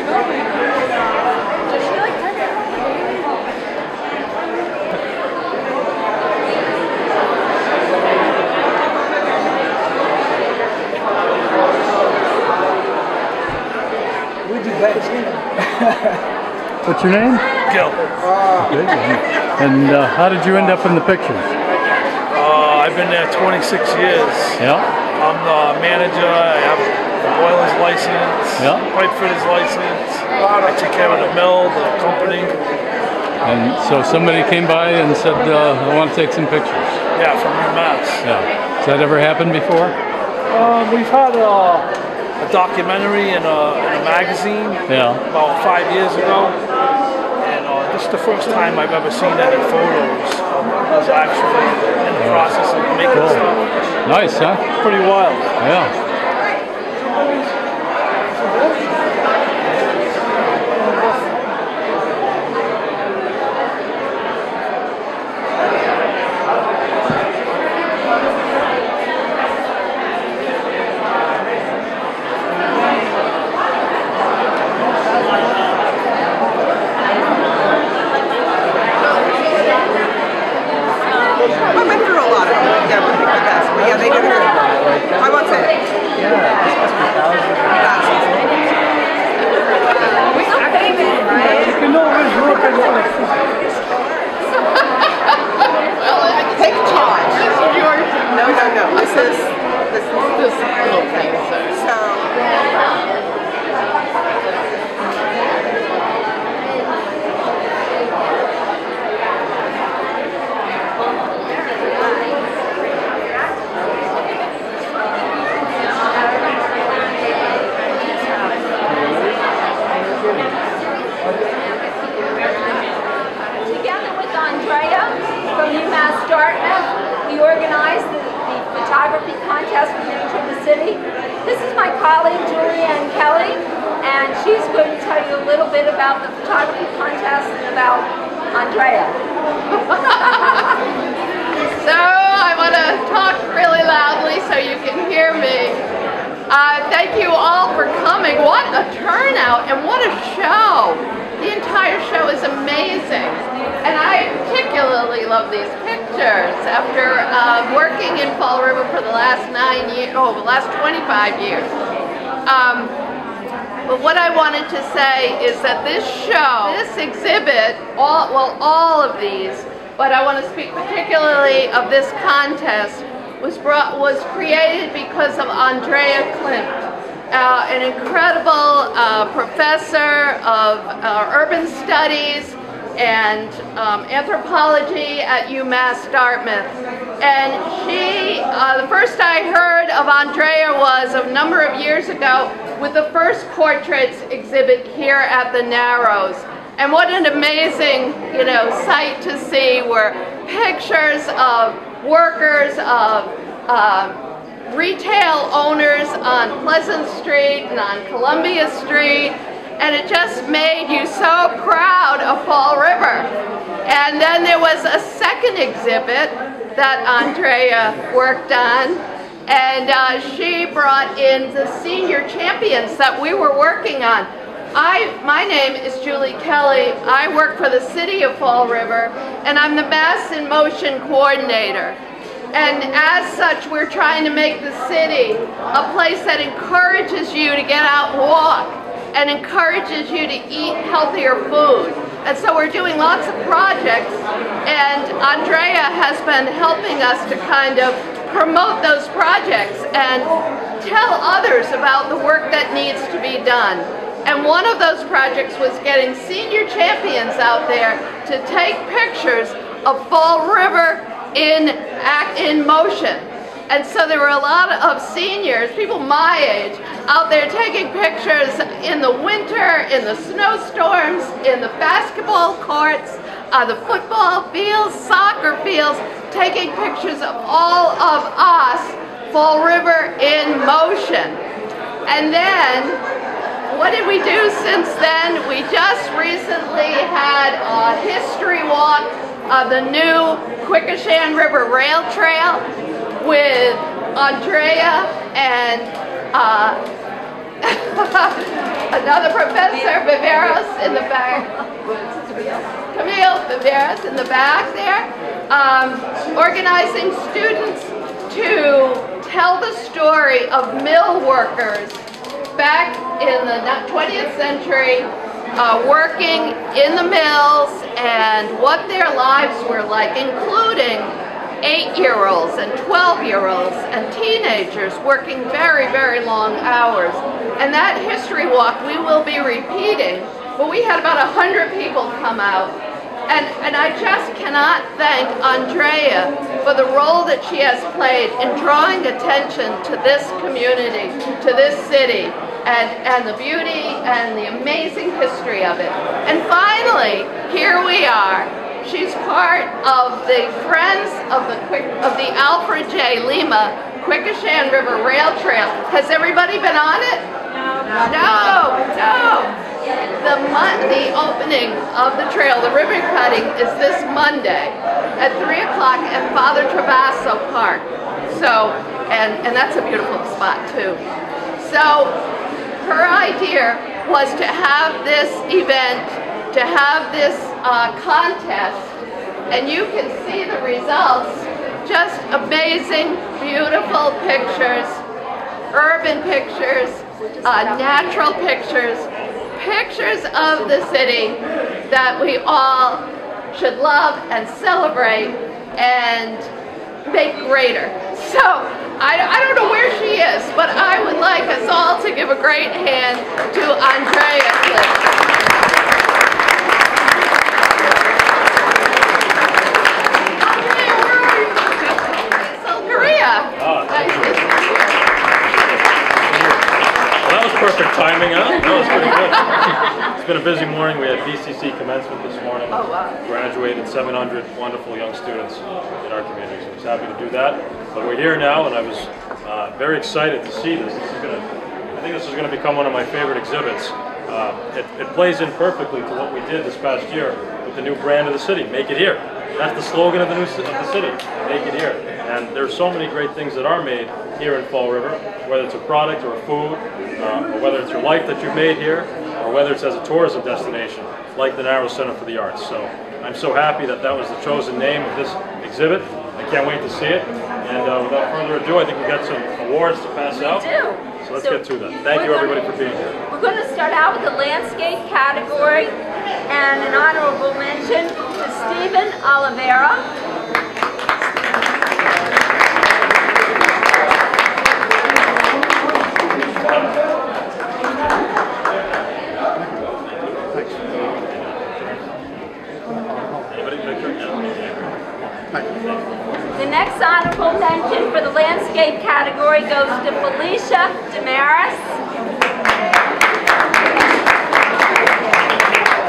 What's your name? Gil. Good. And uh, how did you end up in the pictures? Uh, I've been there 26 years. Yeah. I'm the manager. I have a boiler's license, Yeah. pipe fitter's license. I took care of the mill, the company. And so somebody came by and said, uh, I want to take some pictures. Yeah, from UMass. Yeah. Has that ever happened before? Um, we've had uh, a documentary in a, in a magazine Yeah. about five years ago. And uh, this is the first time I've ever seen any photos of us actually in the process of making Cool. stuff. Nice, huh? Pretty wild. Yeah. I went through a lot of them. Yeah, we picked the best. But yeah, they did a good job. I won't say it. Thousands. Take charge. No, no, no. This is this is this little thing. So. Together with Andrea from UMass Dartmouth, we organized the, the photography contest for Nature of the City. This is my colleague Julianne Kelly, and she's going to tell you a little bit about the photography contest and about Andrea. So I want to talk really loudly so you can me. Uh, thank you all for coming. What a turnout and what a show. The entire show is amazing. And I particularly love these pictures. After uh, working in Fall River for the last nine years, oh, the last 25 years. Um, but what I wanted to say is that this show, this exhibit, all, well, all of these, but I want to speak particularly of this contest, was brought, was created because of Andrea Klimt, uh, an incredible uh, professor of uh, urban studies and um, anthropology at UMass Dartmouth. And she, uh, the first I heard of Andrea was a number of years ago with the first portraits exhibit here at the Narrows. And what an amazing, you know, sight to see were pictures of workers, of uh, retail owners on Pleasant Street and on Columbia Street, and it just made you so proud of Fall River. And then there was a second exhibit that Andrea worked on, and uh, she brought in the senior champions that we were working on. I, my name is Julie Kelly. I work for the City of Fall River, and I'm the Mass in Motion Coordinator. And as such, we're trying to make the city a place that encourages you to get out and walk and encourages you to eat healthier food. And so we're doing lots of projects, and Andrea has been helping us to kind of promote those projects and tell others about the work that needs to be done. And one of those projects was getting senior champions out there to take pictures of Fall River in in motion. And so there were a lot of seniors, people my age, out there taking pictures in the winter, in the snowstorms, in the basketball courts, uh, the football fields, soccer fields, taking pictures of all of us, Fall River in motion. And then what did we do since then? We just recently had a history walk of the new Quequechan River Rail Trail with Andrea and uh, Another Professor Viveros in the back. Camille Viveros in the back there. Um, organizing students to tell the story of mill workers back in the 20th century uh, working in the mills and what their lives were like, including eight-year-olds and 12-year-olds and teenagers working very, very long hours. And that history walk we will be repeating, but we had about 100 people come out. And, and I just cannot thank Andrea for the role that she has played in drawing attention to this community, to this city, and, and the beauty and the amazing history of it. And finally, here we are. She's part of the Friends of the Quick, of the Alfred J. Lima Quequechan River Rail Trail. Has everybody been on it? No. No, no. The, the opening of the trail, the ribbon cutting, is this Monday at 3 o'clock at Father Travasso Park. So, and, and that's a beautiful spot too. So her idea was to have this event, to have this uh, contest, and you can see the results. Just amazing, beautiful pictures, urban pictures, uh, natural pictures, pictures of the city that we all should love and celebrate and make greater. So I, I don't know where she is, but I would like us all to give a great hand to Andrea Andrea, where are you? Korea. Ah, Nice to see you. Well, that was perfect timing, huh? That was pretty good. It's been a busy morning. We had BCC commencement this morning. Oh, wow. Graduated 700 wonderful young students in our community. So I was happy to do that. But we're here now, and I was uh, very excited to see this. This is gonna, I think this is going to become one of my favorite exhibits. Uh, it, it plays in perfectly to what we did this past year with the new brand of the city, Make It Here. That's the slogan of the new of the city, Make It Here. And there's so many great things that are made here in Fall River, whether it's a product or a food, uh, or whether it's your life that you've made here, or whether it's as a tourism destination, like the Narrow Center for the Arts. So I'm so happy that that was the chosen name of this exhibit. I can't wait to see it. And uh, without further ado, I think we've got some awards to pass out. do. So let's So get to that. Thank you everybody for being here. We're going to start out with the landscape category and an honorable mention to Stephen Oliveira. Honorable mention for the landscape category goes to Felicia Damaris.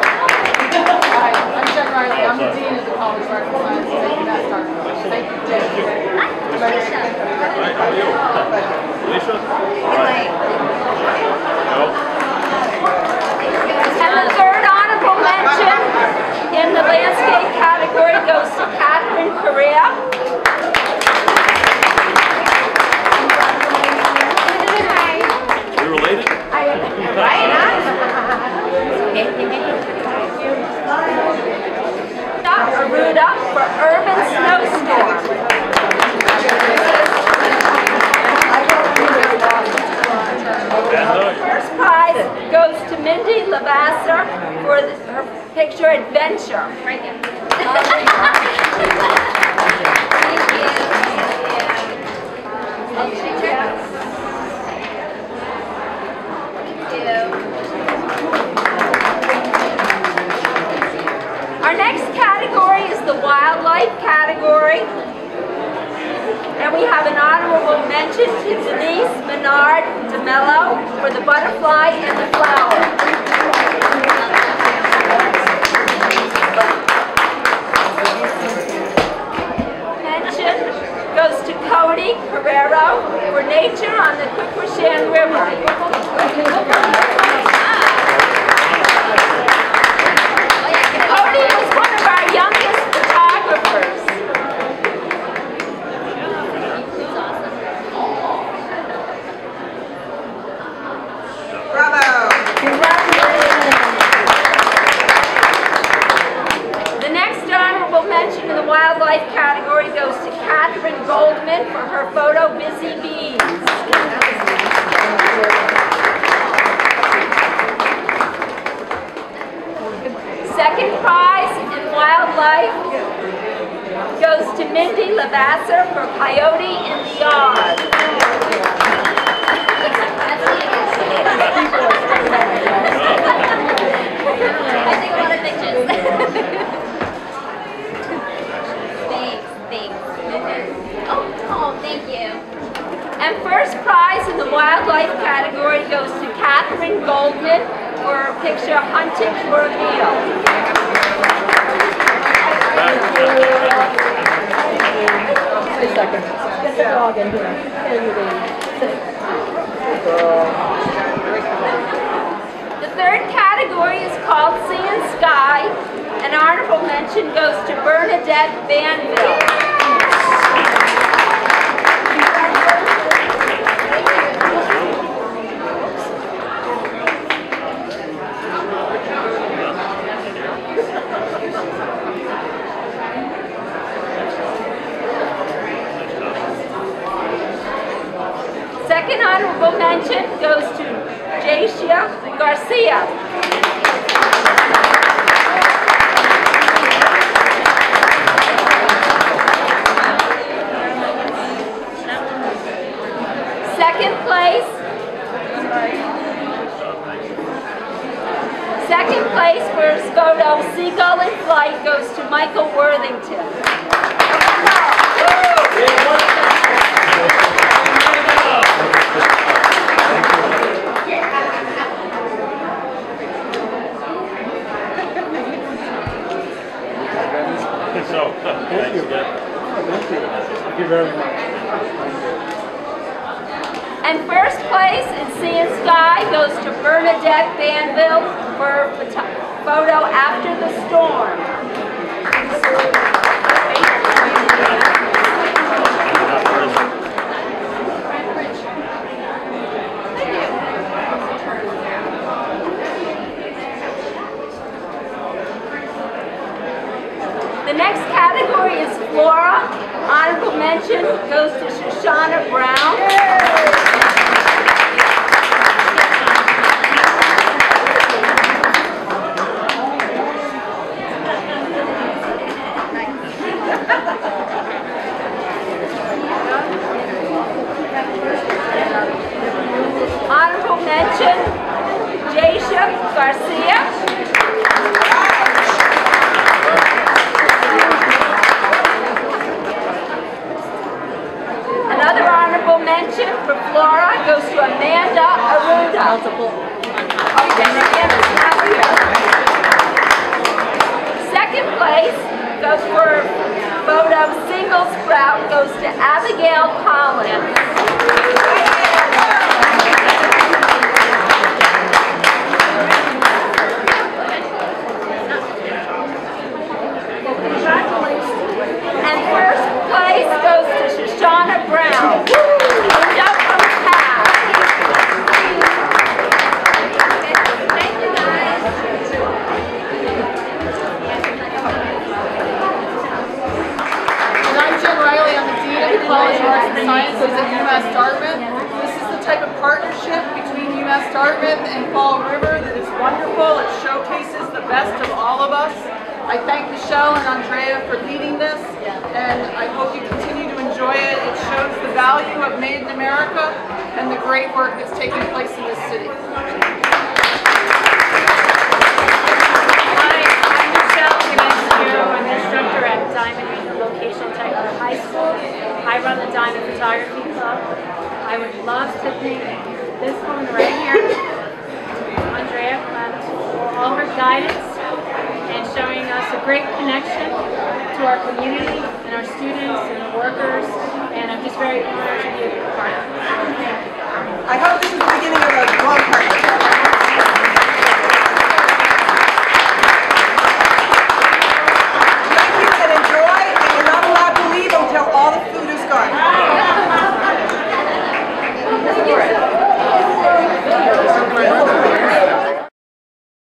Hi, I'm Jen Riley. I'm the Dean of the College of Art and Science. Thank you, Matt Stark. Thank you, Jen. Felicia. Hi, how are you? Alicia? All right. No? And the third honorable mention in the landscape category goes to Catherine Correa. We related? Aruda for Urban Snowstorm. And uh, First prize goes to Mindy Lavasser for the- her picture adventure. Right here. Thank you. Our next category is the wildlife category. And we have an honorable mention to Denise Menard DeMello for the butterfly and the flower. To Cody Carrero for nature on the Quequechan River. Goes to Mindy Lavasser for Coyote in the Yard. I take a lot of pictures. thanks, thanks. Oh, oh, thank you. And first prize in the wildlife category goes to Catherine Goldman for her picture Hunting for a Meal. Second. Get the dog in here. There you go. The third category is called Sea and Sky. An honorable mention goes to Bernadette Banville. Second honorable mention goes to Jacia Garcia. Second place. Second place for his Seagull in Flight goes to Michael Worthington. So, thanks again. Thank you very much. And first place in Sea and Sky goes to Bernadette Banville for photo photo after the storm. The next Flora. Honorable mention goes to Shoshana Brown. Honorable mention, Jasia Garcia. Another honorable mention for Flora goes to Amanda here. Second place goes for photo single sprout goes to Abigail Collins. Great work that's taking place in this city. Hi, I'm Michelle Ganasio. I'm an instructor at Diman Vocational Technical High School. I run the Diman Photography Club. I would love to thank this woman right here, Andrea Klimt, for all her guidance and showing us a great connection to our community and our students and the workers. And I'm just very honored to be a part of it. I hope this is the beginning of a long partnership.